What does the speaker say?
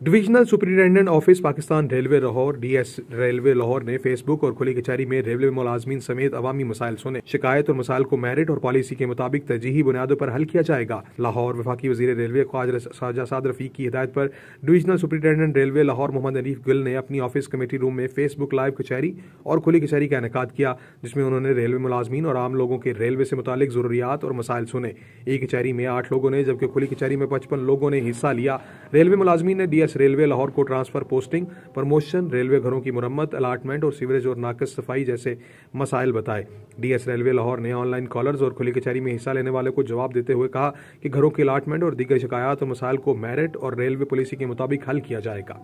Divisional superintendent office Pakistan railway Lahore DS railway Lahore ने Facebook और खुली कचहरी में रेलवे मुलाजमीन समेत अवामी मसाइल सुने। शिकायत और मसाइल को मेरिट और पॉलिसी के मुताबिक तरजीही बुनियादों पर हल किया जाएगा। लाहौर वफाकी वजी रेलवे ख्वाजा रफीक की हिदायत पर divisional superintendent railway Lahore Mohammad Anif Gill ने अपनी ऑफ़िस कमेटी रूम में फेसबुक लाइव कचहरी और खुली कचहरी का इनका किया, जिसमें उन्होंने रेलवे मुलाजमीन और आम लोगों के रेलवे से मुतालिक जरूरियात और मसाइल सुने। एक कचहरी में आठ लोगों ने, जबकि खुली कचहरी में पचपन लोगों ने हिस्सा लिया। रेलवे मुलाजमीन ने डीएस रेलवे लाहौर को ट्रांसफ़र पोस्टिंग, प्रमोशन, रेलवे घरों की मुरम्मत, अलाटमेंट और सीवरेज और नाकस सफ़ाई जैसे मसाइल बताए। डीएस रेलवे लाहौर ने ऑनलाइन कॉलर्स और खुली कचहरी में हिस्सा लेने वाले को जवाब देते हुए कहा कि घरों की अलाटमेंट और दीगर शिकायत और मसाइल को मेरिट और रेलवे पॉलिसी के मुताबिक हल किया जाएगा।